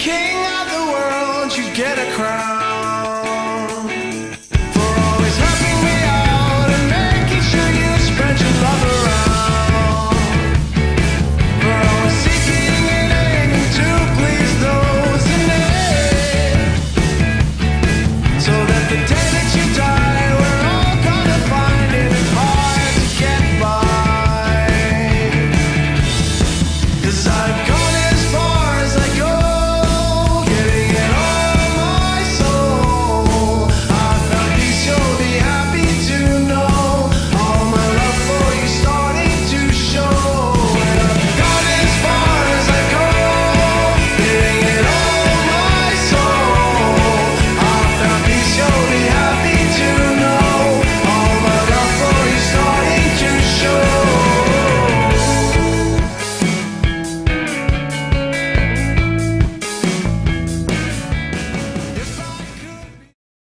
king of the world, you get a crown.